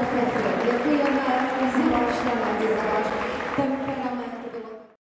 Děkujeme,